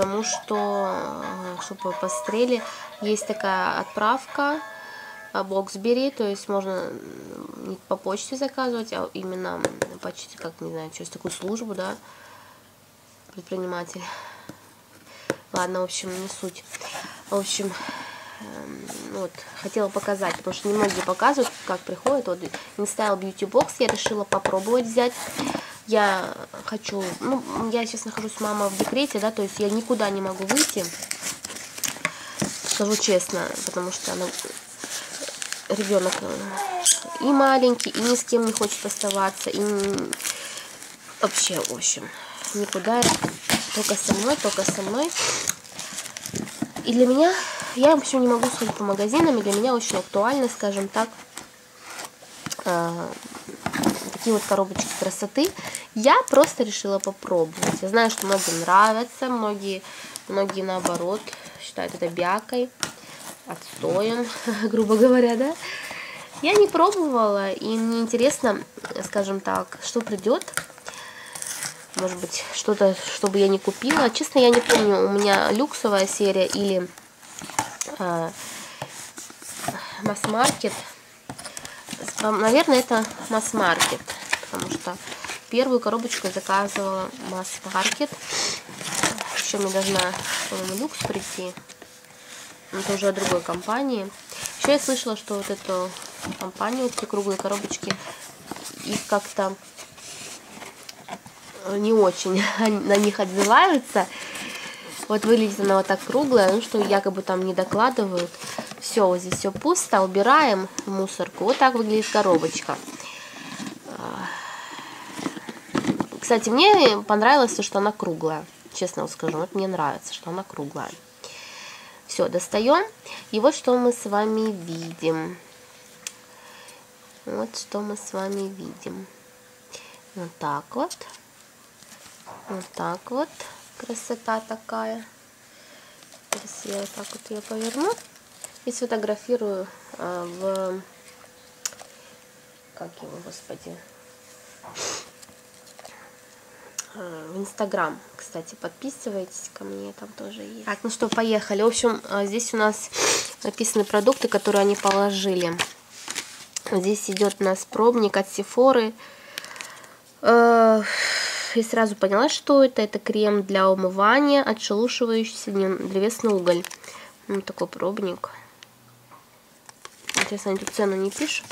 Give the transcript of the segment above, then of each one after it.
потому что, э, чтобы вы посмотрели, есть такая отправка а, Боксбери, то есть можно не по почте заказывать, а именно почте, как, не знаю, через такую службу, да, предприниматель. Ладно, в общем, не суть. В общем, эм, вот, хотела показать, потому что немногие показывают, как приходит. Вот, InStyle Beauty Box я решила попробовать взять. Я хочу, ну, я сейчас нахожусь мама в декрете, да, то есть я никуда не могу выйти, скажу честно, потому что она, ребенок э, и маленький, и ни с кем не хочет оставаться, и вообще, в общем, никуда, только со мной, только со мной. И для меня, я вообще не могу сходить по магазинам, и для меня очень актуально, скажем так, э, такие вот коробочки красоты. Я просто решила попробовать. Я знаю, что многим нравятся, многие, многие наоборот считают это бякой, отстоем, грубо говоря, да. Я не пробовала, и мне интересно, скажем так, что придет. Может быть, что-то, чтобы я не купила. Честно, я не помню, у меня люксовая серия или э, масс-маркет. Наверное, это масс-маркет, потому что первую коробочку я заказывала масс-маркет. Еще мне должна, по-моему, люкс прийти. Это уже от другой компании. Еще я слышала, что вот эту компанию, эти круглые коробочки, их как-то не очень на них отзываются. Вот выглядит она вот так круглая, ну что якобы там не докладывают. Все, вот здесь все пусто, убираем мусорку. Вот так выглядит коробочка. Кстати, мне понравилось то, что она круглая. Честно вот скажу, вот мне нравится, что она круглая. Все, достаем. И вот что мы с вами видим. Вот что мы с вами видим. Вот так вот. Вот так вот. Красота такая. Сейчас я так вот ее поверну. И сфотографирую а, в... Как его, господи? А, в Инстаграм, кстати, подписывайтесь ко мне, там тоже есть. Так, ну что, поехали. В общем, а, здесь у нас написаны продукты, которые они положили. Здесь идет у нас пробник от Сефоры. Я сразу поняла, что это. Это крем для умывания, отшелушивающийся древесный уголь. Вот такой пробник. Интересно, они тут цену не пишут,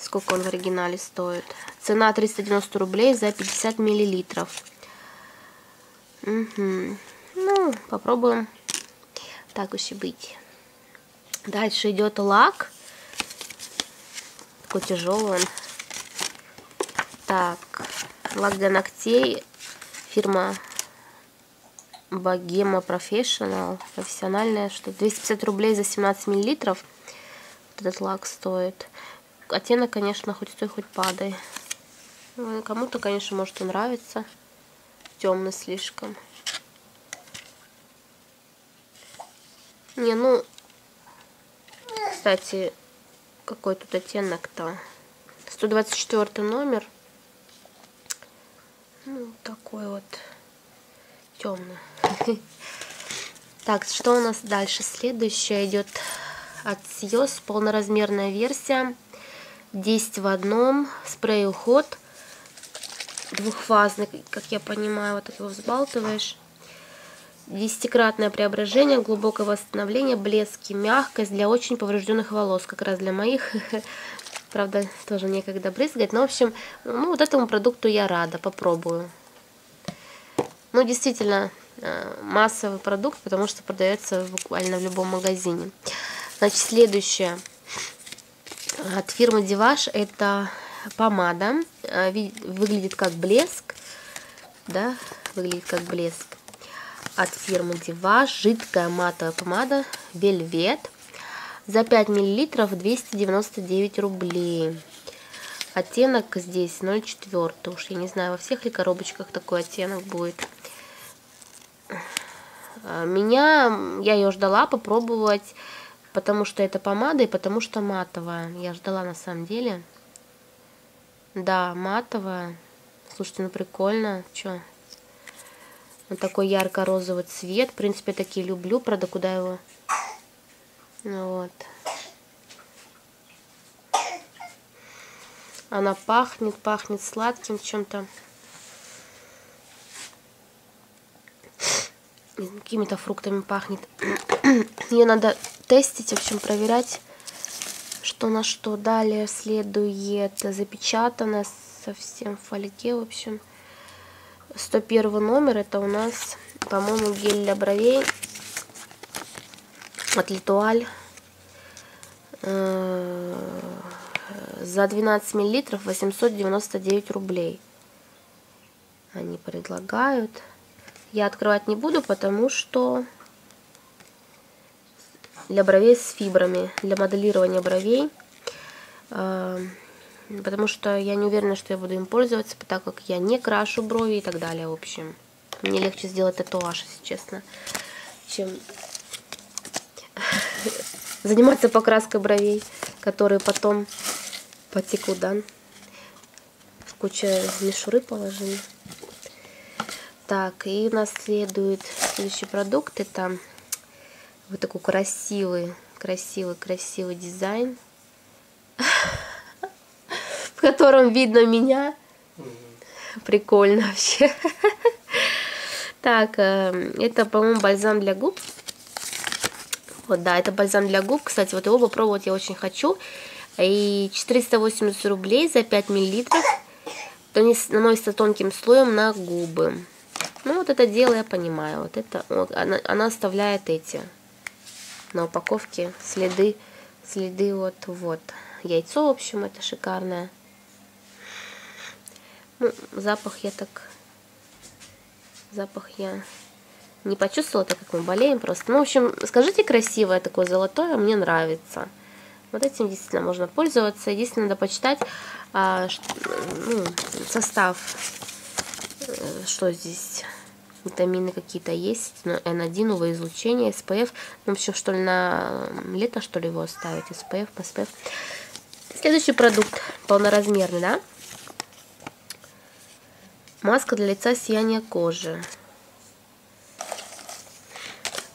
сколько он в оригинале стоит. Цена 390 рублей за 50 миллилитров. Угу. Ну, попробуем. Так уж и быть. Дальше идет лак. Такой тяжелый он. Так, лак для ногтей. Фирма Богема Professional. Профессиональная, что 250 рублей за 17 миллилитров. Этот лак стоит. Оттенок, конечно, хоть стой, хоть падай. Ну, кому-то, конечно, может и нравится. Темный слишком. Не, ну, кстати, какой тут оттенок-то? 124 номер. Ну, такой вот темный. Так, что у нас дальше? Следующее идет от Сьос, полноразмерная версия. 10 в одном, спрей уход двухфазный, как я понимаю, вот так его взбалтываешь. Десятикратное преображение, глубокое восстановление, блески, мягкость для очень поврежденных волос, как раз для моих. Правда, тоже некогда брызгать. Но, в общем, ну, вот этому продукту я рада, попробую. Ну, действительно, э, массовый продукт, потому что продается буквально в любом магазине. Значит, следующее от фирмы Диваш это помада. А, выглядит как блеск. Да, выглядит как блеск. От фирмы Диваш. Жидкая матовая помада. Вельвет. За 5 мл 299 рублей. Оттенок здесь 0,4. Уж я не знаю, во всех ли коробочках такой оттенок будет. А, меня, я ее ждала попробовать, потому что это помада и потому что матовая. Я ждала на самом деле. Да, матовая. Слушайте, ну прикольно. Чё? Вот такой ярко-розовый цвет. В принципе, такие люблю. Правда, куда его... Вот. Она пахнет, пахнет сладким чем-то. Какими-то фруктами пахнет. Ее надо тестить, в общем, проверять, что на что. Далее следует запечатано совсем в фольге, в общем. 101 номер, это у нас, по-моему, гель для бровей от Литуаль. Э, за 12 миллилитров 899 рублей. Они предлагают. Я открывать не буду, потому что для бровей с фибрами, для моделирования бровей. Э, потому что я не уверена, что я буду им пользоваться, так как я не крашу брови и так далее, в общем. Мне легче сделать татуаж, если честно, чем заниматься покраской бровей, которые потом потекут, да. Куча мишуры положили. Так, и у нас следует следующий продукт. Это вот такой красивый, красивый, красивый дизайн в котором видно меня. Прикольно вообще. Так, э, это, по-моему, бальзам для губ. Вот, да, это бальзам для губ. Кстати, вот его попробовать я очень хочу. И 480 рублей за 5 миллилитров. Наносится тонким слоем на губы. Ну, вот это дело я понимаю. Вот это, она, она оставляет эти на упаковке следы, следы вот, вот. Яйцо, в общем, это шикарное. Ну, запах я так... Запах я не почувствовала, так как мы болеем просто. Ну, в общем, скажите, красивое такое золотое, мне нравится. Вот этим действительно можно пользоваться. Единственное, надо почитать а, ну, состав, э, что здесь витамины какие-то есть, но N1, UV-излучение, SPF. Ну, в общем, что ли, на лето, что ли, его оставить, SPF, SPF. Следующий продукт, полноразмерный, да? Маска для лица сияние кожи.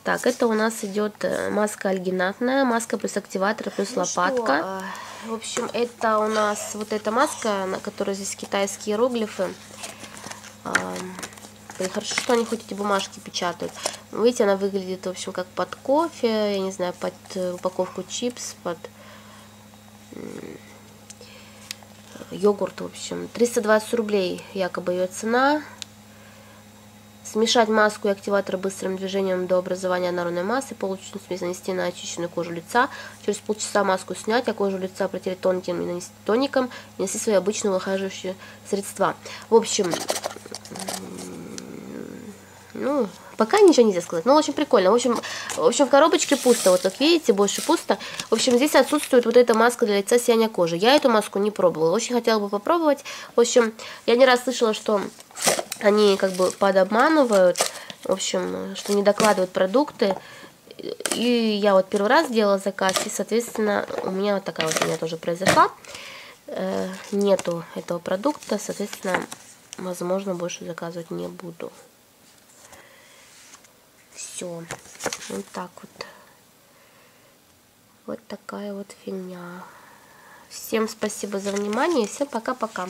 Так, это у нас идет э, маска альгинатная, маска плюс активатор, плюс ну лопатка. Что? А, в общем, это у нас вот эта маска, на которой здесь китайские иероглифы. Блин, хорошо, что они хоть эти бумажки печатают. Видите, она выглядит, в общем, как под кофе, я не знаю, под э, упаковку чипс, под йогурт, в общем. 320 рублей якобы ее цена. Смешать маску и активатор быстрым движением до образования народной массы. Полученную смесь нанести на очищенную кожу лица. Через полчаса маску снять, а кожу лица протереть тонким и нанести тоником. Нанести свои обычные ухаживающие средства. В общем, ну, пока ничего нельзя сказать. Ну, очень прикольно. В общем, в общем, в коробочке пусто. Вот как видите, больше пусто. В общем, здесь отсутствует вот эта маска для лица сияния кожи. Я эту маску не пробовала. Очень хотела бы попробовать. В общем, я не раз слышала, что они как бы подобманывают. В общем, что не докладывают продукты. И я вот первый раз сделала заказ. И, соответственно, у меня вот такая вот у меня тоже произошла. Э, нету этого продукта. Соответственно, возможно, больше заказывать не буду все. Вот так вот. Вот такая вот фигня. Всем спасибо за внимание. Всем пока-пока.